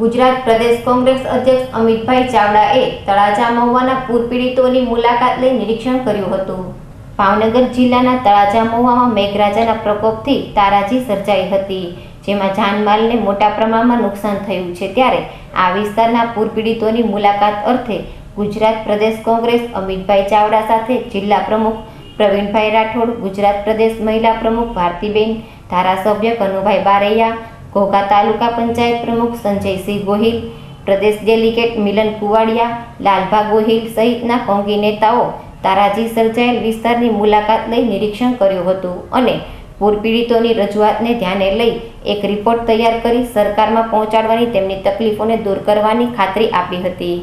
ગુજરાત પ્રદેશ કોંગ્રેસ અધ્યક્ષ અમિતભાઈ ચાવડાએ તળાજા મહુવાના પૂર પીડિતોની મુલાકાત લઈ નિરીક્ષણ કર્યું હતું. ભાવનગર જિલ્લાના તળાજા મહુવામાં મેઘરાજાના પ્રકોપથી તારાજી સર્જાઈ હતી, જેમાં જાનમાલને મોટા પ્રમાણમાં નુકસાન થયું છે ત્યારે આ વિસ્તારના પૂર પીડિતોની મુલાકાત અર્થે ગુજરાત પ્રદેશ કોંગ્રેસ અમિતભાઈ ચાવડા સાથે જિલ્લા પ્રમુખ પ્રવીણભાઈ રાઠોડ, ગુજરાત પ્રદેશ મહિલા પ્રમુખ ભારતીબેન, ધારાસભ્ય કનુભાઈ બારૈયા ઘોઘા તાલુકા પંચાયત પ્રમુખ સંજયસિંહ ગોહિલ, પ્રદેશ ડેલિગેટ મિલન કુવાડિયા લાલભા ગોહિલ સહિતના કોંગી નેતાઓ તારાજી સર્જાયેલ વિસ્તારની મુલાકાત લઈ નિરીક્ષણ કર્યું હતું અને પૂર પીડિતોની રજૂઆતને ધ્યાને લઈ એક રિપોર્ટ તૈયાર કરી સરકારમાં પહોંચાડવાની તેમની તકલીફોને દૂર કરવાની ખાતરી આપી હતી.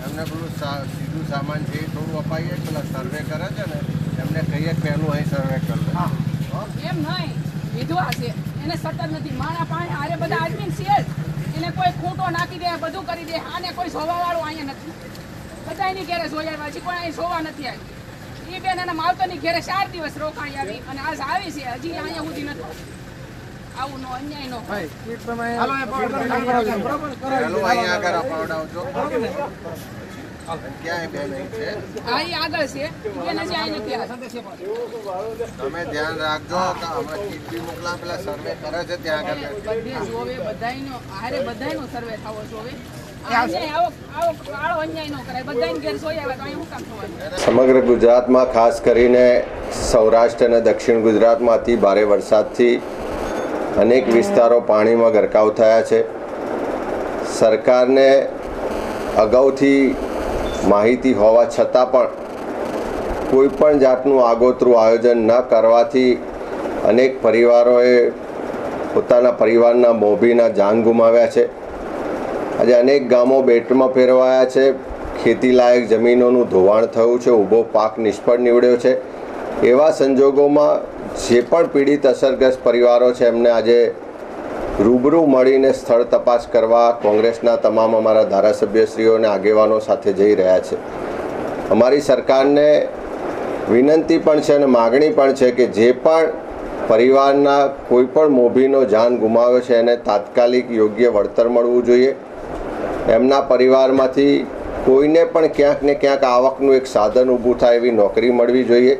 એમને પેલું સીધું સામાન એ થોડું અપાઈએ પેલા સર્વે કરે છે ને એમને કહીએ પહેલું અહીં સર્વે કરી એમ નહીં. વિધવા છે. એને સતત નથી. માણા પાસે આરે બધા આદમી છે જ. એને કોઈ ખૂંટો નાખી દે બધું કરી દે આને કોઈ સોવા વાળું અહીંયા નથી. બધા એની ઘેરે જોઈ આવ્યા હજી કોઈ અહીં સોવા નથી આવી. એ બેન એના માવતરની ઘેરે ચાર દિવસ રોકાણી આવી અને આજ આવી છે હજી અહીંયા સુધી નથી આવું. નો અન્યાય નો હોય. પહેલું અહીં આગળ અપાવડાવજો તમે ધ્યાન રાખજો કે હમણાં મોકલા પેલા સર્વે કરે છે ત્યાં આગળ. બધે જોવે બધાયનો સર્વે થવો જોવે આ અન્યાય આવો આવો આવો અન્યાય નો કરાય. બધાયને ઘેર જોઈ આવ્યા તો અહીં હું કામ થવાનું? સમગ્ર ગુજરાતમાં ખાસ કરીને સૌરાષ્ટ્ર અને દક્ષિણ ગુજરાતમાં અતિ ભારે વરસાદથી અનેક વિસ્તારો પાણીમાં ગરકાવ થયા છે. સરકારને અગાઉથી માહિતી હોવા છતાં પણ કોઈ પણ જાતનું આગોતરું આયોજન ન કરવાથી અનેક પરિવારોએ પોતાના પરિવારના મોભીના જાન ગુમાવ્યા છે. આજે અનેક ગામો બેટમાં ફેરવાયા છે. ખેતીલાયક જમીનોનું ધોવાણ થયું છે. ઊભો પાક નિષ્ફળ નીવડ્યો છે. એવા સંજોગોમાં જે પણ પીડિત અસરગ્રસ્ત પરિવારો છે, એમને આજે રૂબરૂ મળીને સ્થળ તપાસ કરવા કોંગ્રેસના તમામ અમારા ધારાસભ્યશ્રીઓ અને આગેવાનો સાથે જઈ રહ્યા છે. અમારી સરકારને વિનંતી પણ છે અને માગણી પણ છે કે જે પણ પરિવારના કોઈ પણ મોભીનો જાન ગુમાવ્યો છે એને તાત્કાલિક યોગ્ય વળતર મળવું જોઈએ. એમના પરિવારમાંથી કોઈને પણ ક્યાંક ને ક્યાંક આવકનું એક સાધન ઊભું થાય એવી નોકરી મળવી જોઈએ.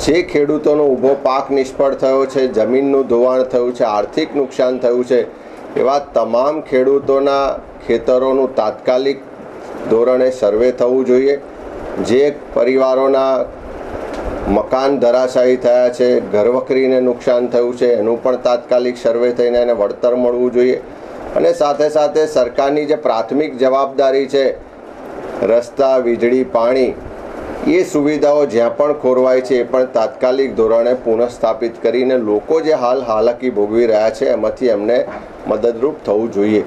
જે ખેડૂતોનો ઊભો પાક નિષ્ફળ થયો છે, જમીનનું ધોવાણ થયું છે, આર્થિક નુકસાન થયું છે, એવા તમામ ખેડૂતોના ખેતરોનું તાત્કાલિક ધોરણે સર્વે થવું જોઈએ. જે પરિવારોના મકાન ધરાશાયી થયા છે, ઘરવખરીને નુકસાન થયું છે, એનું પણ તાત્કાલિક સર્વે થઈને એને વળતર મળવું જોઈએ. અને સાથે સાથે સરકારની જે પ્રાથમિક જવાબદારી છે, રસ્તા, વીજળી, પાણી એ સુવિધાઓ જ્યાં પણ ખોરવાય છે એ પણ તાત્કાલિક ધોરણે પુનઃસ્થાપિત કરીને લોકો જે હાલ હાલાકી ભોગવી રહ્યા છે, એમાંથી એમને મદદરૂપ થવું જોઈએ.